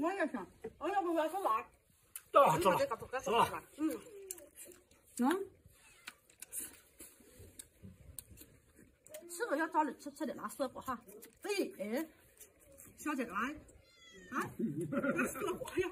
我也想我要不我要说啥到了了走了嗯。嗯？吃个要找点吃吃点拿水果哈。哎哎小姐来。啊？啊你说话呀。